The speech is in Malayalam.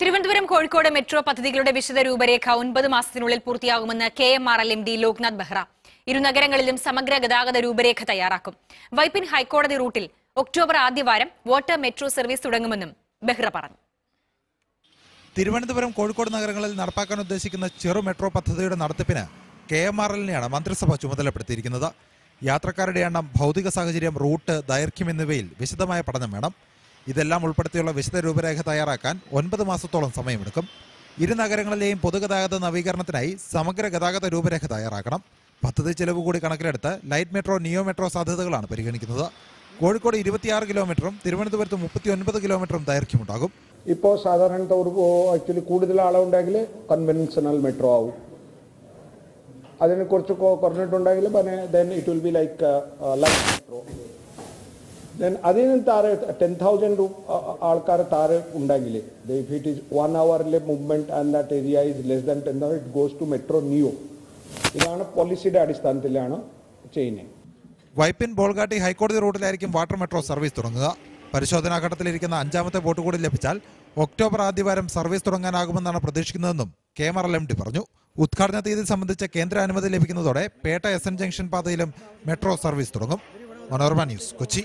തിരുവനന്തപുരം കോഴിക്കോട് മെട്രോ പദ്ധതികളുടെ വിശദ രൂപരേഖ ഒൻപത് മാസത്തിനുള്ളിൽ പൂർത്തിയാകുമെന്ന് K M R L M D Loknath Behera. ഇരു നഗരങ്ങളിലും സമഗ്ര ഗതാഗത രൂപരേഖ തയ്യാറാക്കും. വൈപ്പിൻ ഹൈക്കോടതി റൂട്ടിൽ ഒക്ടോബർ ആദ്യവാരം വാട്ടർ മെട്രോ സർവീസ് തുടങ്ങുമെന്നും ബെഹ്റ പറഞ്ഞു. തിരുവനന്തപുരം കോഴിക്കോട് നഗരങ്ങളിൽ നടപ്പാക്കാൻ ഉദ്ദേശിക്കുന്ന ചെറു മെട്രോ പദ്ധതിയുടെ നടത്തിപ്പിന് കെ എം ആർ എല്ലിനെയാണ് മന്ത്രിസഭ ചുമതലപ്പെടുത്തിയിരിക്കുന്നത്. യാത്രക്കാരുടെ എണ്ണം ഭൗതിക സാഹചര്യം റൂട്ട് ദൈർഘ്യം എന്നിവയിൽ വിശദമായ പഠനം വേണം. ഇതെല്ലാം ഉൾപ്പെടുത്തിയുള്ള വിശദ രൂപരേഖ തയ്യാറാക്കാൻ ഒൻപത് മാസത്തോളം സമയമെടുക്കും. ഇരു നഗരങ്ങളിലെയും പൊതുഗതാഗത നവീകരണത്തിനായി സമഗ്ര ഗതാഗത രൂപരേഖ തയ്യാറാക്കണം. പദ്ധതി ചെലവ് കൂടി കണക്കിലെടുത്ത് ലൈറ്റ് മെട്രോ നിയോ മെട്രോ സാധ്യതകളാണ് പരിഗണിക്കുന്നത്. കോഴിക്കോട് ഇരുപത്തിയാറ് കിലോമീറ്ററും തിരുവനന്തപുരത്ത് മുപ്പത്തി ഒൻപത് കിലോമീറ്ററും ദൈർഘ്യമുണ്ടാകും. ഇപ്പോൾ സാധാരണ ആക്ച്വലി കൂടുതൽ ആളുണ്ടെങ്കിൽ കൺവെൻഷണൽ മെട്രോ ആവും. അതിനെ കുറച്ച് കൊ- കുറഞ്ഞിട്ടുണ്ടെങ്കിൽ പിന്നെ then it will be like light metro then അതിന് താഴെ ടെൻ തൗസൻഡ് ആൾക്കാർ താഴെ ഉണ്ടെങ്കിൽ if it is one അവറിലെ movement and that area is less than ten thousand it goes to metro neo ഇതാണ് പോളിസിയുടെ അടിസ്ഥാനത്തിലാണ് ചെയ്യുന്നത്. വൈപ്പിൻ ബോൾഗാട്ടി ഹൈക്കോടതി റൂട്ടിലായിരിക്കും വാട്ടർ മെട്രോ സർവീസ് തുടങ്ങുക. പരിശോധനാ ഘട്ടത്തിലിരിക്കുന്ന അഞ്ചാമത്തെ ബോട്ട് കൂടി ലഭിച്ചാൽ ഒക്ടോബർ ആദ്യവാരം സർവീസ് തുടങ്ങാനാകുമെന്നാണ് പ്രതീക്ഷിക്കുന്നതെന്നും K M R M D പറഞ്ഞു. ഉദ്ഘാടന തീയതി സംബന്ധിച്ച കേന്ദ്ര അനുമതി ലഭിക്കുന്നതോടെ പേട്ട എസ് എൻ ജംഗ്ഷൻ പാതയിലും മെട്രോ സർവീസ് തുടങ്ങും. മനോരമ ന്യൂസ് കൊച്ചി.